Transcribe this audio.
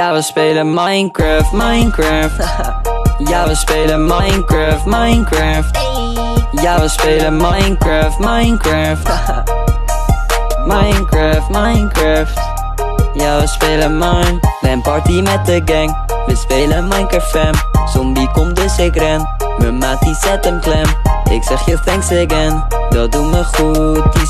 Ja, we spelen Minecraft, Minecraft. Ja, we spelen Minecraft, Minecraft. Ja, we spelen Minecraft, Minecraft. Minecraft, Minecraft. Ja, we spelen Mine. Ben party met de gang. We spelen Minecraft fam. Zombie komt dus ik ren. Mijn maat die zet hem klem. Ik zeg je thanks again. Dat doet me goed. Die